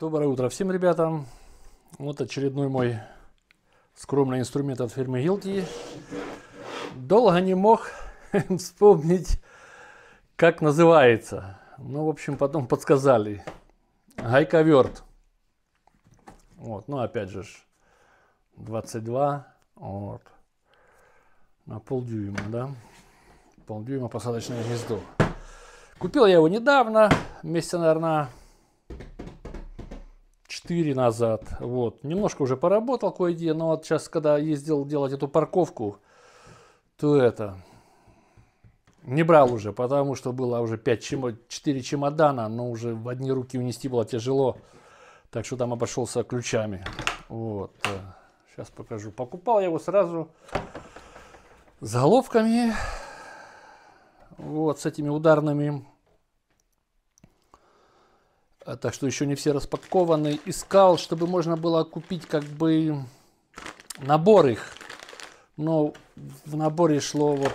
Доброе утро всем ребятам. Вот очередной мой скромный инструмент от фирмы Hilti. Долго не мог вспомнить, как называется. Ну, в общем, потом подсказали. Гайковерт. Вот, ну, опять же, 22. Вот. На полдюйма, да? Полдюйма посадочное гнездо. Купил я его недавно, месяца, наверное, 4 назад. Вот. Немножко уже поработал кое-где, но вот сейчас, когда ездил делать эту парковку, то это... Не брал уже, потому что было уже 5 чемо... 4 чемодана, но уже в одни руки унести было тяжело. Так что там обошелся ключами. Вот. Сейчас покажу. Покупал я его сразу с головками. Вот, с этими ударными так что еще не все распакованы. Искал, чтобы можно было купить как бы набор их. Но в наборе шло вот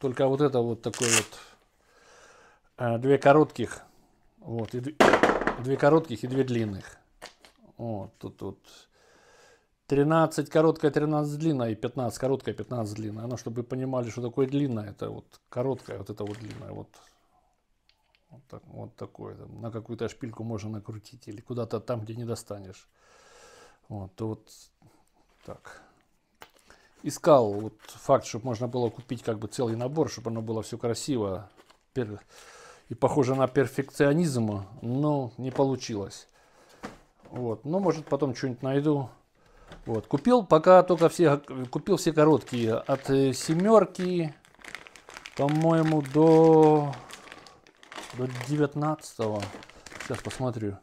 только вот это вот такой вот э, две коротких. Вот, и две, две коротких и две длинных. Вот, тут, тут 13 короткая, 13 длинная и 15 короткая, 15 длинная. Ну, чтобы вы понимали, что такое длинная, это вот короткая, вот это вот длинная. Вот вот, так, вот такое. Там, на какую-то шпильку можно накрутить или куда-то там, где не достанешь. Вот, то вот так. Искал вот факт, чтобы можно было купить как бы целый набор, чтобы оно было все красиво и похоже на перфекционизм, но не получилось. Вот, но может потом что-нибудь найду. Вот, купил пока только все, купил все короткие от э, семерки, по-моему, до до 19 -го. Сейчас посмотрю.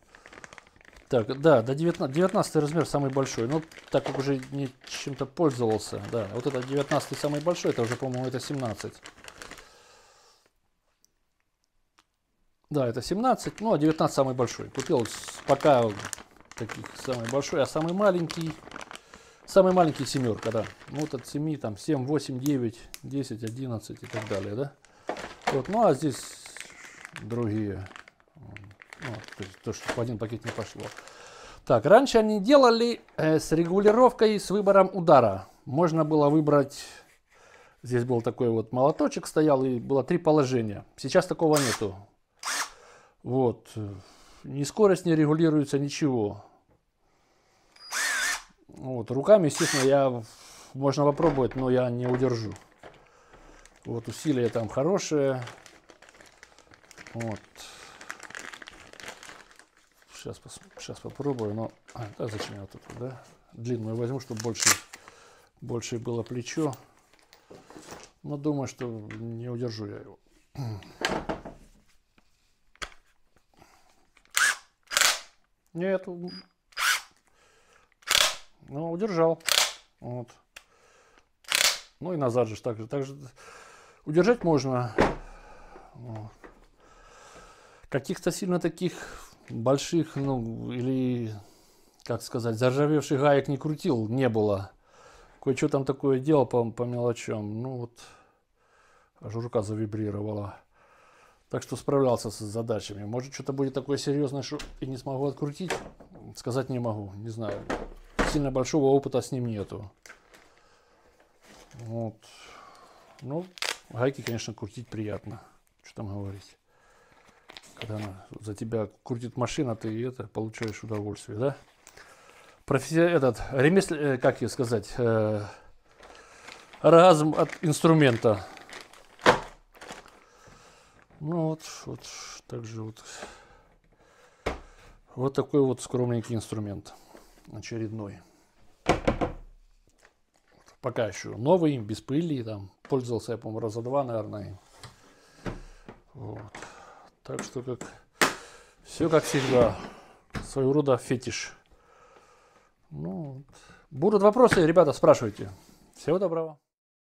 Так, да, до 19, 19 размер самый большой. Ну, так как уже не чем-то пользовался. Да, вот это 19 самый большой, это уже, по-моему, это 17. Да, это 17, ну, а 19 самый большой. Купил пока таких самый большой, а самый маленький, самый маленький семерка, да. Ну, вот от 7, там, 7, 8, 9, 10, 11 и так далее, да. Вот, ну, а здесь другие. Ну, то, есть то, что в один пакет не пошло. Так, раньше они делали э, с регулировкой, с выбором удара. Можно было выбрать, здесь был такой вот молоточек стоял, и было три положения. Сейчас такого нету. Вот. Ни скорость не регулируется, ничего. Вот. Руками, естественно, я можно попробовать, но я не удержу. Вот усилие там хорошее. Вот. Сейчас, сейчас попробую, но... А, да, зачем я вот эту, да? Длинную возьму, чтобы больше, больше было плечо. Но думаю, что не удержу я его. Нет. Ну, удержал. Вот. Ну и назад же так же. Так же удержать можно. Вот каких-то сильно таких больших, ну, или, как сказать, заржавевших гаек не крутил, не было. Кое-что там такое делал по, по мелочам. Ну вот, аж рука завибрировала. Так что справлялся с задачами. Может, что-то будет такое серьезное, что и не смогу открутить. Сказать не могу, не знаю. Сильно большого опыта с ним нету. Вот. Ну, гайки, конечно, крутить приятно. Что там говорить когда она за тебя крутит машина, ты это получаешь удовольствие, да? Профи этот ремесл, э, как ее сказать, э, оргазм от инструмента. Ну вот, вот, также вот, вот такой вот скромненький инструмент очередной. Пока еще новый, без пыли, там, пользовался я, по-моему, раза два, наверное. Вот. Так что как все как всегда. Своего рода фетиш. Ну, будут вопросы, ребята, спрашивайте. Всего доброго.